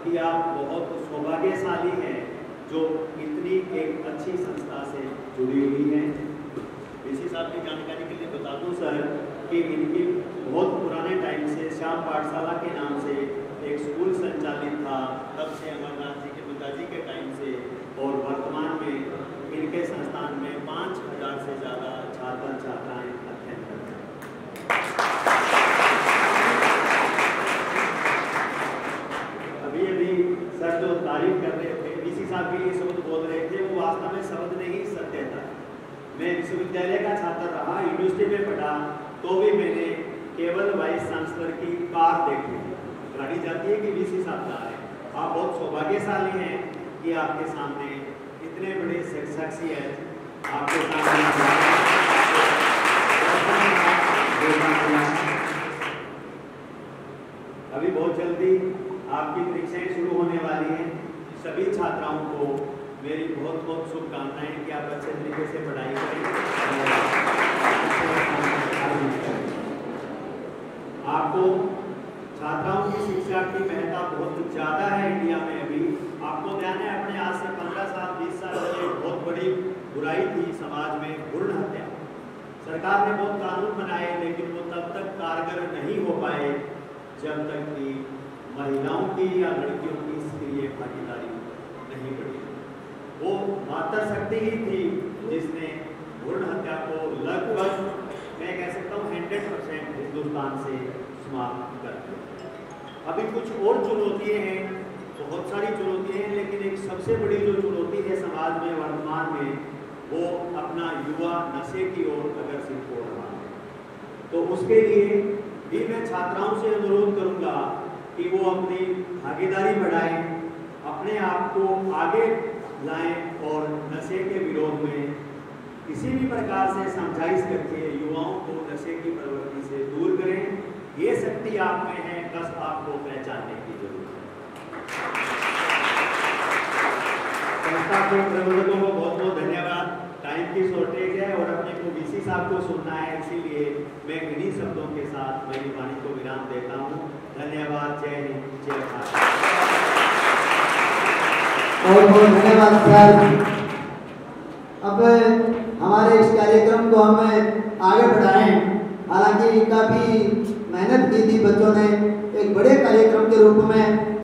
आप बहुत सौभाग्यशाली हैं जो इतनी एक अच्छी संस्था से जुड़ी हुई हैं। इसी साहब की जानकारी के लिए बता दूँ, सर, कि इनकी बहुत पुराने टाइम से, श्याम पाठशाला के नाम से एक स्कूल संचालित था तब से अमरनाथ जी के पिताजी के टाइम से और वर्तमान में इनके संस्थान में पाँच हज़ार से ज़्यादा छात्र छात्राएँ अध्ययन करते हैं अभी अभी सर जो तारीफ़ कर रहे थे डीसी साहब भी ये शब्द बोल रहे थे, वो वास्तव में शब्द नहीं, सत्य था। मैं विश्वविद्यालय का छात्र रहा यूनिवर्सिटी में पढ़ा तो भी मैंने केवल वाइस चांसलर की कार देखी। गाड़ी जाती है कि वीसी साहब जा रहे हैं? आप बहुत सौभाग्यशाली हैं कि आपके सामने इतने बड़े शख्सियत आपके सामने अभी बहुत जल्दी आपकी परीक्षाएँ शुरू होने वाली हैं। सभी छात्राओं को मेरी बहुत बहुत शुभकामनाएँ कि आप अच्छे तरीके से पढ़ाई करें। आपको छात्राओं की शिक्षा की महत्ता बहुत ज़्यादा है इंडिया में अभी। आपको ध्यान है, अपने आज से पंद्रह साल, बीस साल पहले बहुत बड़ी बुराई थी समाज में भ्रूण हत्या। सरकार ने बहुत कानून बनाए, लेकिन वो तब तक कारगर नहीं हो पाए, जब तक कि महिलाओं की या लड़कियों की सक्रिय भागीदारी नहीं बढ़ी वो माता शक्ति ही थी जिसने भ्रूण हत्या को लगभग, मैं कह सकता हूँ, हंड्रेड परसेंट हिंदुस्तान से समाप्त कर दिया। अभी कुछ और चुनौतियाँ हैं, बहुत सारी चुनौतियाँ हैं, लेकिन एक सबसे बड़ी जो चुनौती है समाज में, वर्तमान में, वो अपना युवा नशे की ओर अग्रसित हो रहा है। तो उसके लिए भी मैं छात्राओं से अनुरोध करूँगा कि वो अपनी भागीदारी बढ़ाएँ, अपने आप को आगे लाएँ और नशे के विरोध में किसी भी प्रकार से समझाइश करके युवाओं को नशे की प्रवृत्ति से दूर करें। ये शक्ति आप में है, बस आपको पहचानने की ज़रूरत है। संस्था के प्रबंधकों को बहुत बहुत धन्यवाद। टाइम की शॉर्टेज है और अपने को बीसी साहब को सुनना है, इसीलिए मैं इन्हीं शब्दों के साथ मेरी वाणी को विराम देता हूँ। धन्यवाद, जय हिंद, जय भारत। बहुत बहुत धन्यवाद, सर। अब हमारे इस कार्यक्रम को हम आगे बढ़ाएँ। हालाँकि काफ़ी मेहनत की थी बच्चों ने एक बड़े कार्यक्रम के रूप में।